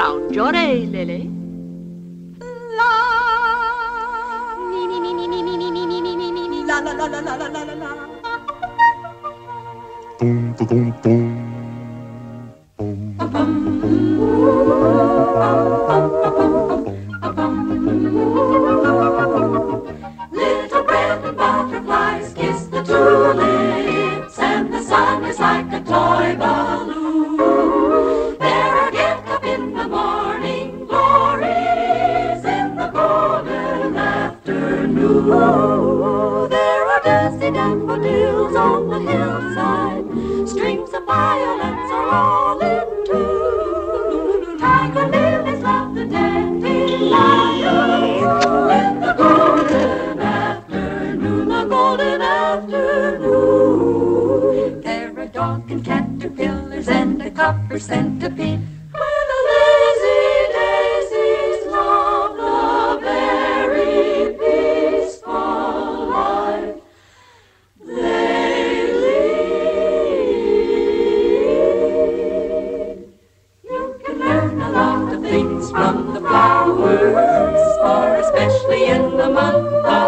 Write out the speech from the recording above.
Lily. La. Ni ni ni ni ni ni ni ni ni ni ni ni la la la la la la la la la. Boom, boom, boom, boom. Little afternoon. There are dusty daffodils on the hillside, strings of violets are all in tune. Tiger lilies love the dandelions in the golden afternoon, the golden afternoon. There are dog and caterpillars and a copper centipede. the month